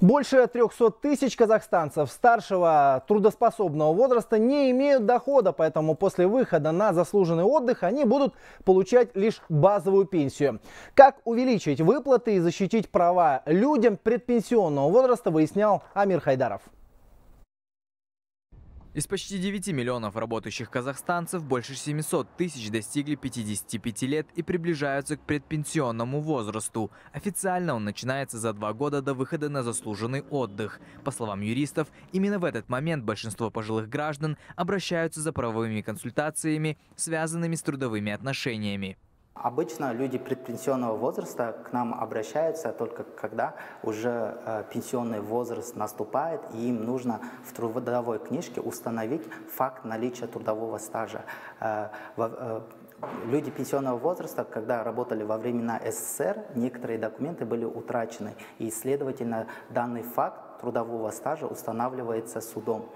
Больше 300 тысяч казахстанцев старшего трудоспособного возраста не имеют дохода, поэтому после выхода на заслуженный отдых они будут получать лишь базовую пенсию. Как увеличить выплаты и защитить права людям предпенсионного возраста, выяснял Амир Хайдаров. Из почти 9 миллионов работающих казахстанцев больше 700 тысяч достигли 55 лет и приближаются к предпенсионному возрасту. Официально он начинается за два года до выхода на заслуженный отдых. По словам юристов, именно в этот момент большинство пожилых граждан обращаются за правовыми консультациями, связанными с трудовыми отношениями. Обычно люди предпенсионного возраста к нам обращаются только когда уже э, пенсионный возраст наступает, и им нужно в трудовой книжке установить факт наличия трудового стажа. Э, э, люди пенсионного возраста, когда работали во времена СССР, некоторые документы были утрачены, и, следовательно, данный факт трудового стажа устанавливается судом.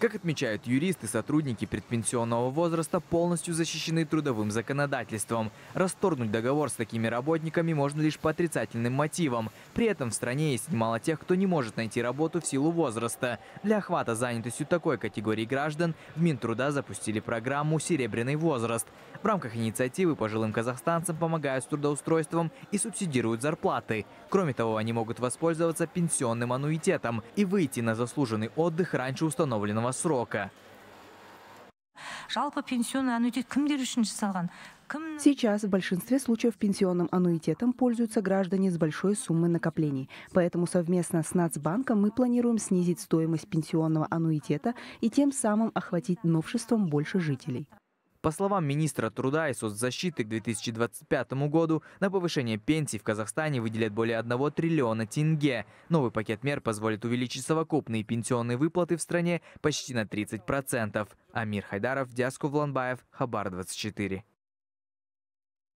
Как отмечают юристы, сотрудники предпенсионного возраста полностью защищены трудовым законодательством. Расторгнуть договор с такими работниками можно лишь по отрицательным мотивам. При этом в стране есть немало тех, кто не может найти работу в силу возраста. Для охвата занятостью такой категории граждан в Минтруда запустили программу «Серебряный возраст». В рамках инициативы пожилым казахстанцам помогают с трудоустройством и субсидируют зарплаты. Кроме того, они могут воспользоваться пенсионным аннуитетом и выйти на заслуженный отдых раньше установленного установленного срока. Сейчас в большинстве случаев пенсионным аннуитетом пользуются граждане с большой суммой накоплений. Поэтому совместно с Нацбанком мы планируем снизить стоимость пенсионного аннуитета и тем самым охватить новшеством больше жителей. По словам министра труда и соцзащиты к 2025 году на повышение пенсий в Казахстане выделят более 1 триллиона тенге. Новый пакет мер позволит увеличить совокупные пенсионные выплаты в стране почти на 30%. Амир Хайдаров, Дяску Вланбаев, Хабар 24.